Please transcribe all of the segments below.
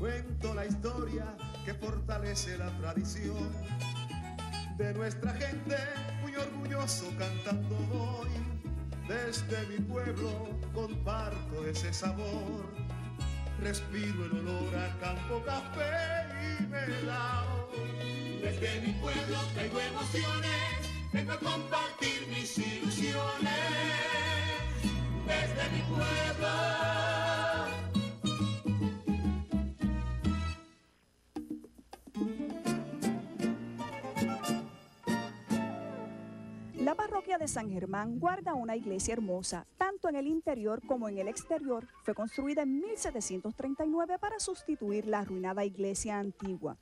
cuento la historia que fortalece la tradición de nuestra gente, muy orgulloso cantando voy. Desde mi pueblo comparto ese sabor, respiro el olor a campo, café y melao. Desde mi pueblo traigo emociones, vengo a compartir mis ilusiones. Desde mi pueblo. De San Germán guarda una iglesia hermosa, tanto en el interior como en el exterior. Fue construida en 1739 para sustituir la arruinada iglesia antigua.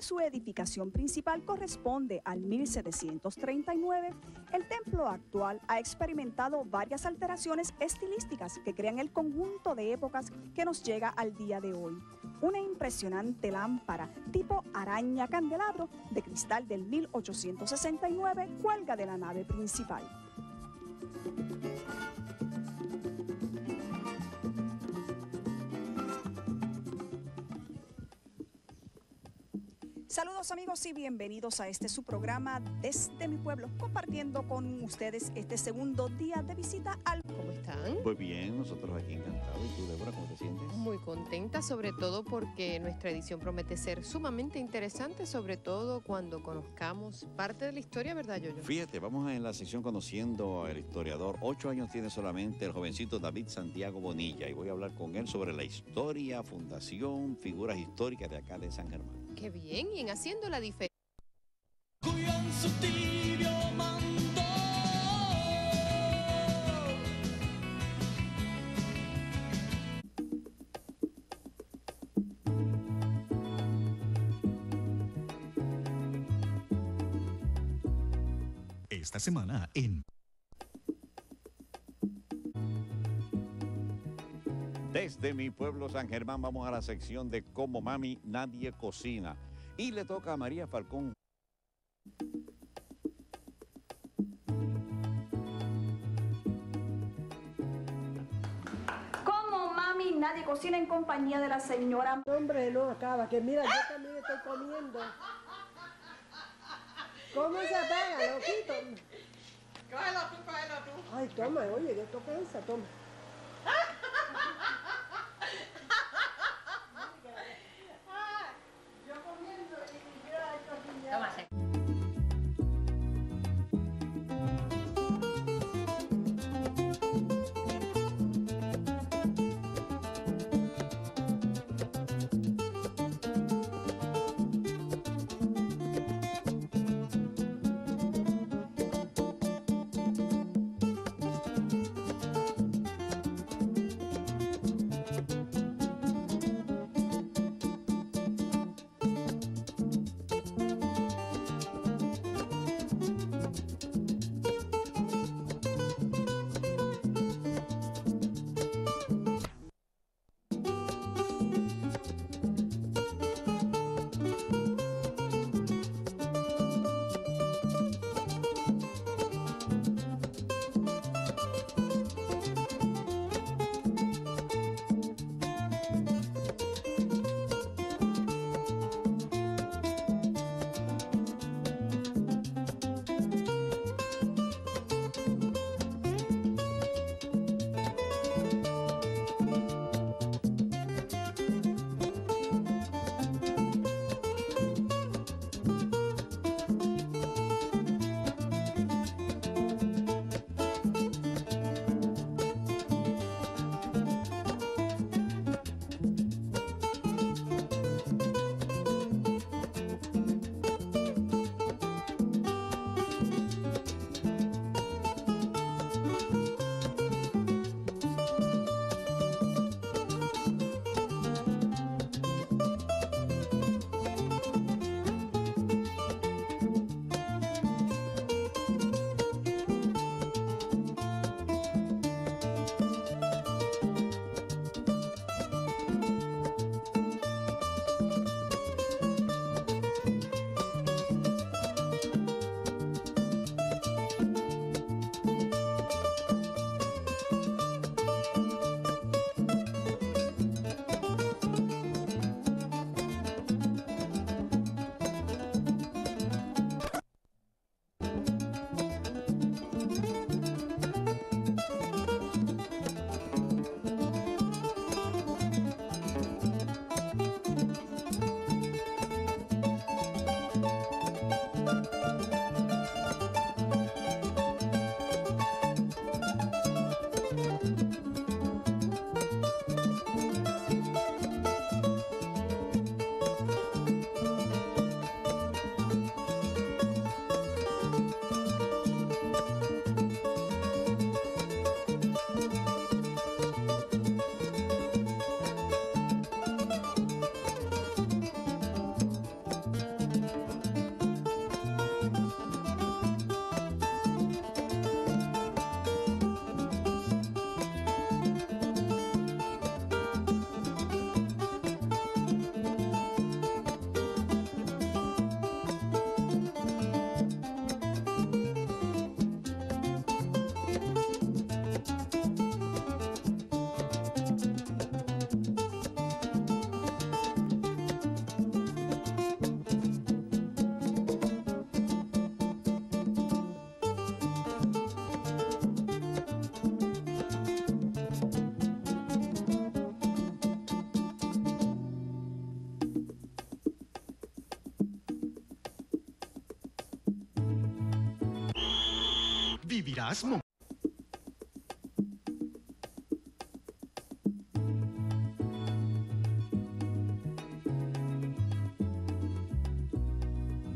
Su edificación principal corresponde al 1739, el templo actual ha experimentado varias alteraciones estilísticas que crean el conjunto de épocas que nos llega al día de hoy. Una impresionante lámpara tipo araña candelabro de cristal del 1869 cuelga de la nave principal. Saludos amigos y bienvenidos a este su programa desde mi pueblo, compartiendo con ustedes este segundo día de visita al... ¿Cómo están? Pues bien, nosotros aquí encantados. ¿Y tú, Débora, cómo te sientes? Muy contenta, sobre todo porque nuestra edición promete ser sumamente interesante, sobre todo cuando conozcamos parte de la historia, ¿verdad, Yoyo? Fíjate, vamos en la sección conociendo al historiador. Ocho años tiene solamente el jovencito David Santiago Bonilla y voy a hablar con él sobre la historia, fundación, figuras históricas de acá de San Germán. Qué bien, y en haciendo la diferencia. Esta semana en Desde mi pueblo San Germán vamos a la sección de Como Mami Nadie Cocina. Y le toca a María Falcón. Como mami, nadie cocina en compañía de la señora. Hombre, no acaba, que mira, yo también estoy comiendo. ¿Cómo se pega, loquito? Cógelo tú, cógelo tú. Ay, toma, oye, esto cansa, toma.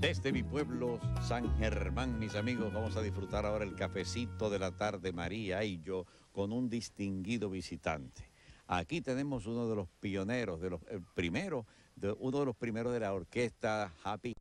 Desde mi pueblo, San Germán, mis amigos, vamos a disfrutar ahora el cafecito de la tarde, María y yo, con un distinguido visitante. Aquí tenemos uno de los pioneros, de los, el primero, uno de los primeros de la orquesta Happy